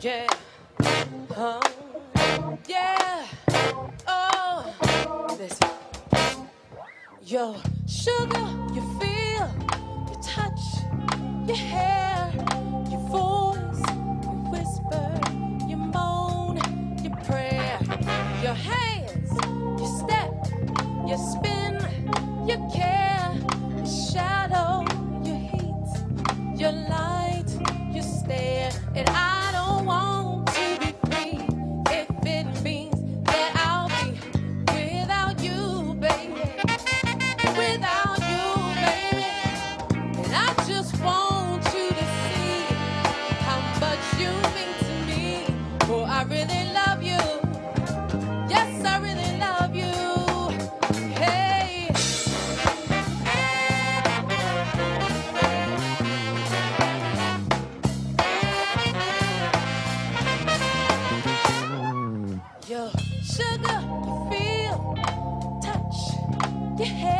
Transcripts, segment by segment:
Yeah. Huh. Yeah. Oh. This Yo, sugar, you feel, you touch, your hair, your voice, your whisper, your moan, your prayer, your hand. Yeah.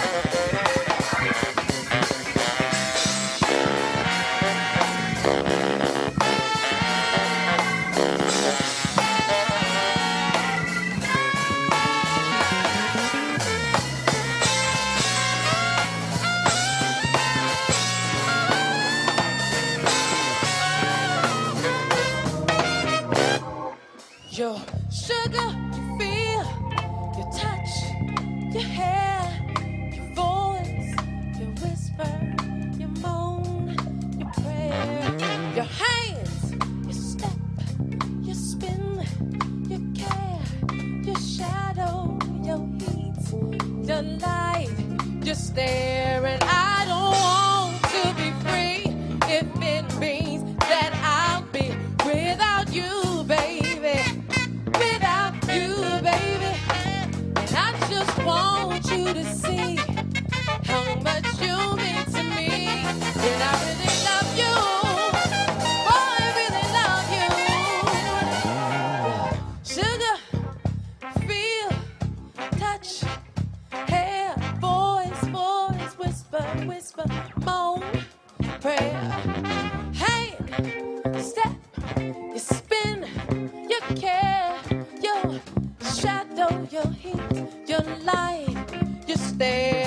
Your sugar, you feel, your touch, your hair, your voice, your whisper, your moan, your prayer, your hands, your step, your spin, your care, your shadow, your heat, your light, your stare. step, you spin, you care, your shadow, your heat, your light, you stare.